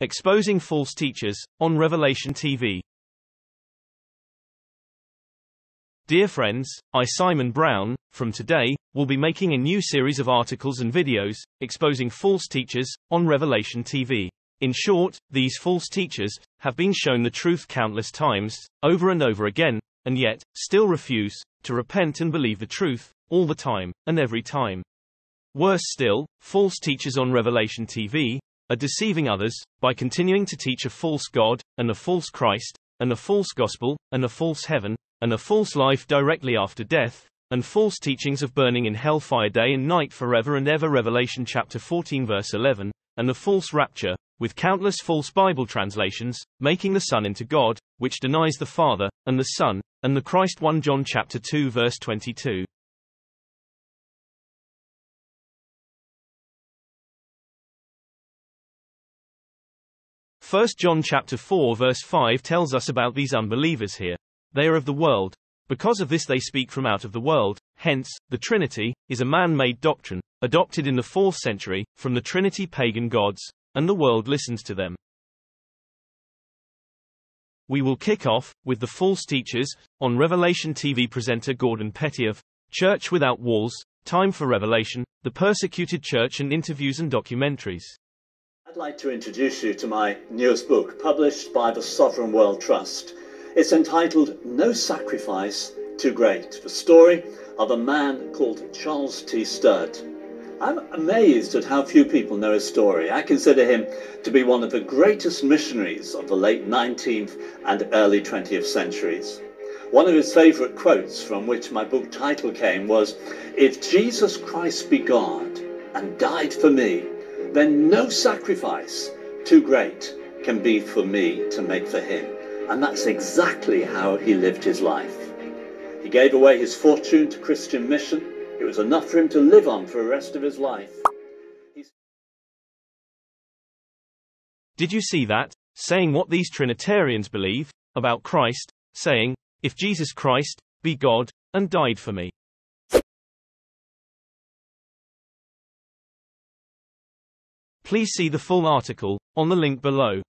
Exposing False Teachers, on Revelation TV. Dear friends, I Simon Brown, from today, will be making a new series of articles and videos, exposing false teachers, on Revelation TV. In short, these false teachers, have been shown the truth countless times, over and over again, and yet, still refuse, to repent and believe the truth, all the time, and every time. Worse still, false teachers on Revelation TV, are deceiving others, by continuing to teach a false God, and a false Christ, and a false gospel, and a false heaven, and a false life directly after death, and false teachings of burning in hellfire day and night forever and ever Revelation chapter 14 verse 11, and the false rapture, with countless false Bible translations, making the Son into God, which denies the Father, and the Son, and the Christ 1 John chapter 2 verse 22. 1 John chapter 4 verse 5 tells us about these unbelievers here. They are of the world. Because of this they speak from out of the world, hence, the Trinity, is a man-made doctrine, adopted in the 4th century, from the Trinity pagan gods, and the world listens to them. We will kick off, with the false teachers, on Revelation TV presenter Gordon Pettie of Church Without Walls, Time for Revelation, The Persecuted Church and Interviews and Documentaries. I'd like to introduce you to my newest book, published by the Sovereign World Trust. It's entitled No Sacrifice Too Great, the story of a man called Charles T. Studd. I'm amazed at how few people know his story. I consider him to be one of the greatest missionaries of the late 19th and early 20th centuries. One of his favourite quotes from which my book title came was, If Jesus Christ be God and died for me, then no sacrifice too great can be for me to make for him. And that's exactly how he lived his life. He gave away his fortune to Christian mission. It was enough for him to live on for the rest of his life. He's... Did you see that? Saying what these Trinitarians believe about Christ, saying, if Jesus Christ be God and died for me. Please see the full article, on the link below.